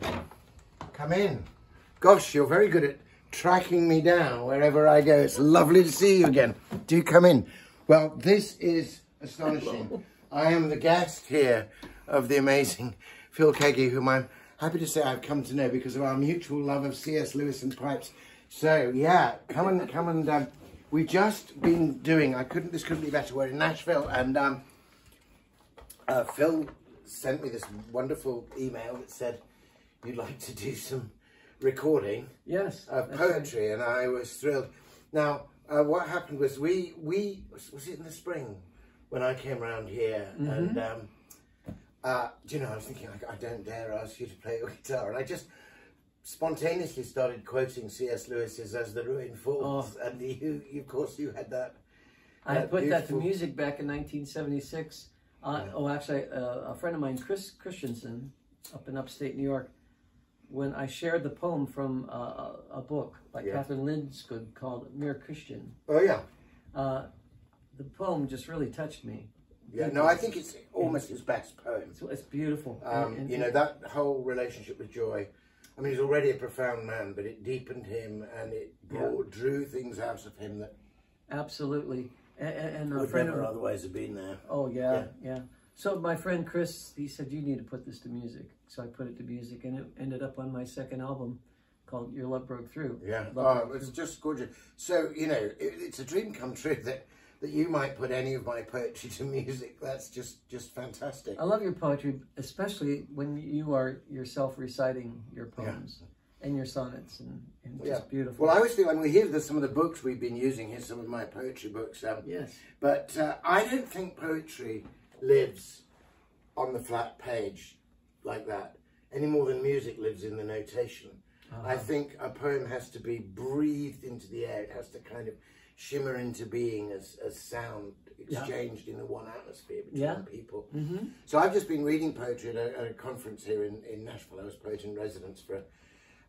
here. Come in. Gosh, you're very good at tracking me down wherever I go. It's lovely to see you again. Do come in. Well, this is astonishing. Hello. I am the guest here of the amazing Phil Keaggy, whom I'm happy to say I've come to know because of our mutual love of C.S. Lewis and pipes. So, yeah, come and come and um, we've just been doing. I couldn't. This couldn't be better. We're in Nashville, and um, uh, Phil sent me this wonderful email that said you'd like to do some recording yes of poetry right. and I was thrilled now uh, what happened was we we was it in the spring when I came around here mm -hmm. and um, uh, do you know I was thinking I, I, don't dare ask you to play your guitar and I just spontaneously started quoting C.S. Lewis's As the Ruin Falls oh. and you, you of course you had that I that put that to music back in 1976 uh, oh, actually, uh, a friend of mine, Chris Christensen, up in upstate New York, when I shared the poem from uh, a book by yeah. Kathryn Lindskoog called Mere Christian. Oh, yeah. Uh, the poem just really touched me. Yeah, no, I think it's almost his best poem. It's, it's beautiful. Um, and, you know, that whole relationship with joy. I mean, he's already a profound man, but it deepened him and it brought, yeah. drew things out of him that... Absolutely. And, and a friend never of, otherwise have been there. Oh yeah, yeah, yeah. So my friend Chris, he said you need to put this to music. So I put it to music, and it ended up on my second album called Your Love Broke Through. Yeah, Love oh, it's through. just gorgeous. So you know, it, it's a dream come true that that you might put any of my poetry to music. That's just just fantastic. I love your poetry, especially when you are yourself reciting your poems. Yeah and your sonnets and, and yeah. just beautiful. Well, I always feel when we hear the, some of the books we've been using, here's some of my poetry books. Um, yes. But uh, I don't think poetry lives on the flat page like that any more than music lives in the notation. Uh -huh. I think a poem has to be breathed into the air. It has to kind of shimmer into being as, as sound exchanged yeah. in the one atmosphere between yeah. people. Mm -hmm. So I've just been reading poetry at a, at a conference here in, in Nashville. I was poet in residence for a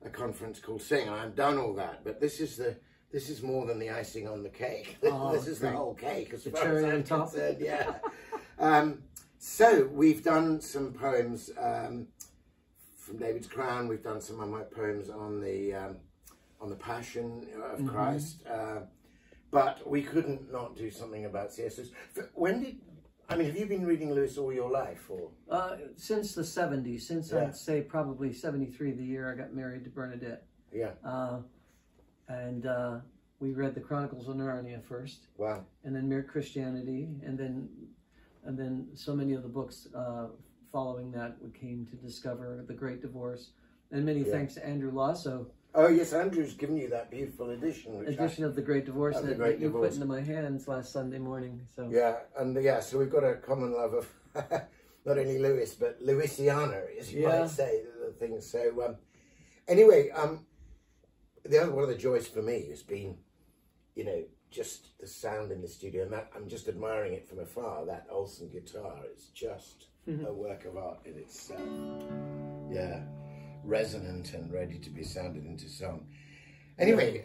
a conference called Sing, I've done all that. But this is the this is more than the icing on the cake. Oh, this is great. the whole cake, as the far cherry as I'm top. concerned. Yeah. um, so we've done some poems um, from David's Crown. We've done some of my poems on the um, on the Passion of mm -hmm. Christ. Uh, but we couldn't not do something about C.S. When did I mean, have you been reading Lewis all your life, or uh, since the '70s? Since yeah. I'd say probably '73, the year I got married to Bernadette. Yeah. Uh, and uh, we read the Chronicles of Narnia first. Wow. And then Mere Christianity, and then and then so many of the books uh, following that we came to discover the Great Divorce. And many yeah. thanks to Andrew Lazo Oh yes, Andrew's given you that beautiful edition. edition I, of the Great Divorce that, Great that you Divorce. put into my hands last Sunday morning. So yeah, and yeah, so we've got a common love of not only Lewis but Lewisiana, as you yeah. might say, the things. So um, anyway, um, the other one of the joys for me has been, you know, just the sound in the studio, and that I'm just admiring it from afar. That Olson guitar is just mm-hmm. a work of art in itself. Yeah resonant and ready to be sounded into song. Anyway,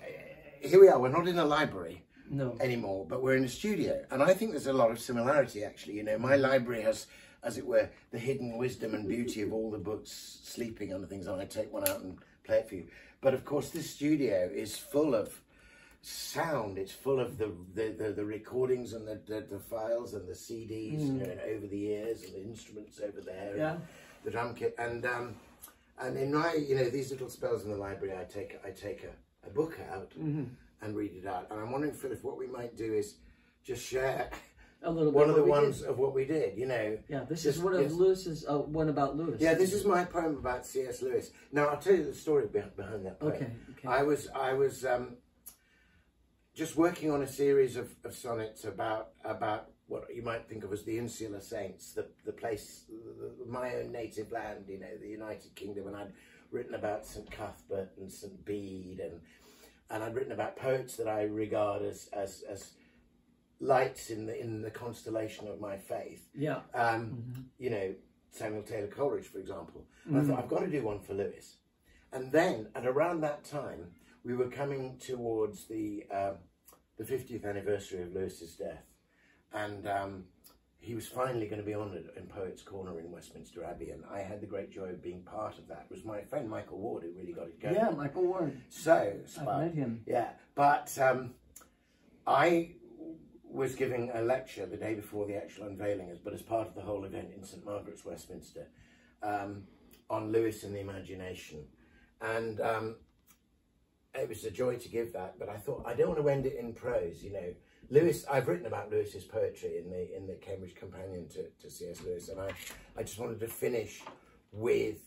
here we are. We're not in a library no. anymore, but we're in a studio. And I think there's a lot of similarity, actually. You know, my mm-hmm. library has, as it were, the hidden wisdom and beauty of all the books sleeping on the things. And I take one out and play it for you. But of course, this studio is full of sound. It's full of the the, the, the recordings and the, the, the, files and the CDs mm. you know, over the years and the instruments over there. Yeah. the drum kit. And um, and in my, you know, these little spells in the library, I take I take a, a book out mm -hmm. and read it out. And I'm wondering, Philip, what we might do is just share a little one of the ones did. of what we did. You know. Yeah, this just, is one of yes. Lewis's uh, one about Lewis. Yeah, this is my poem about C.S. Lewis. Now I'll tell you the story behind that poem. Okay. okay. I was I was um, just working on a series of, of sonnets about about what you might think of as the insular saints, the, the place, the, my own native land, you know, the United Kingdom, and I'd written about St Cuthbert and St Bede, and and I'd written about poets that I regard as as, as lights in the in the constellation of my faith. Yeah. Um, mm -hmm. you know, Samuel Taylor Coleridge, for example. Mm -hmm. I thought, mm-hmm. I've got to do one for Lewis. And then, at around that time, we were coming towards the um, the 50th anniversary of Lewis's death and um, he was finally going to be honoured in Poets' Corner in Westminster Abbey, and I had the great joy of being part of that. It was my friend Michael Ward who really got it going. Yeah, Michael Ward. So, I've met him. Yeah, but um, I was giving a lecture the day before the actual unveiling, but as part of the whole event in St Margaret's, Westminster, um, on Lewis and the Imagination, and um, it was a joy to give that. But I thought I don't want to end it in prose, you know. Lewis, I've written about Lewis's poetry in the in the Cambridge Companion to, to C.S. Lewis, and I, I just wanted to finish with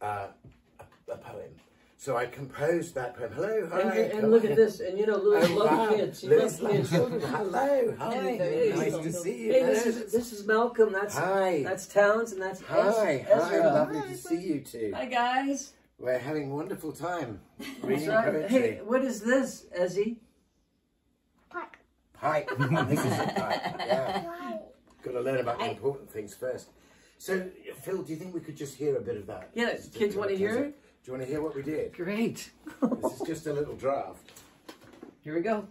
uh, a, a poem. So I composed that poem. Hello, hi. And, and look at this, and you know, Lewis Oh, loves wow. kids. He Lewis loves kids. loves- Hello, hi. Hey, hey, nice hey. to see you. Hey, this is this is Malcolm. That's Hi. that's Towns, and that's Hi, Ez- hi, Ezra. lovely to see you too. Hi guys. We're having a wonderful time reading right. poetry. Hey, what is this, Ezzy? Pipe. I think it's a pipe. Yeah. Got to learn about the important things first. So, Phil, do you think we could just hear a bit of that? Yeah, Just kids wanna hear it? Do you want to hear what we did? Great. This is just a little draft. Here we go.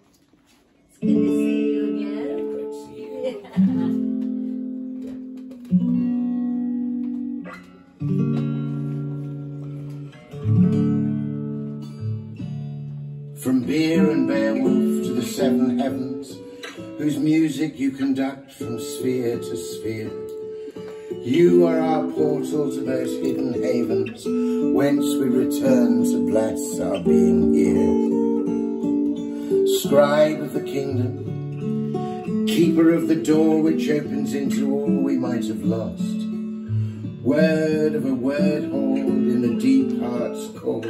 Music you conduct from sphere to sphere. You are our portal to those hidden havens, whence we return to bless our being here. Scribe of the kingdom, keeper of the door which opens into all we might have lost. Word of a word hoard in the deep heart's core,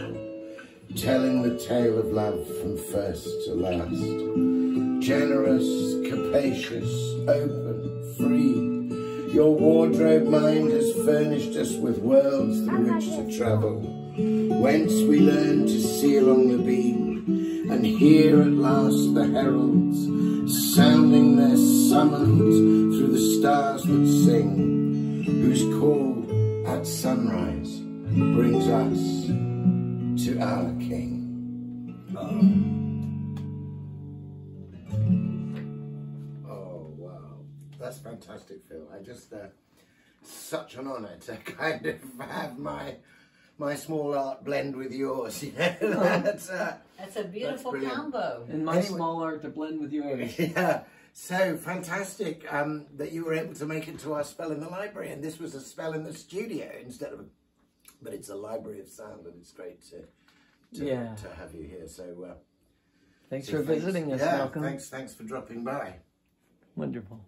telling the tale of love from first to last. Generous, capacious, open, free, your wardrobe mind has furnished us with worlds through which to travel, whence we learn to see along the beam, and hear at last the heralds, sounding their summons through the stars that sing, whose call at sunrise brings us to our King. Oh, fantastic, Phil. I just, uh, such an honour to kind of have my my small art blend with yours. You know, that's, uh, That's a beautiful brilliant. combo. And my Anyway. small art to blend with yours. yeah. So fantastic um, that you were able to make it to our spell in the library, and this was a spell in the studio instead of, a, but it's a library of sound, and it's great to to, Yeah. to have you here. So uh, Thanks so for visiting us, yeah, Malcolm. Thanks, thanks for dropping by. Wonderful.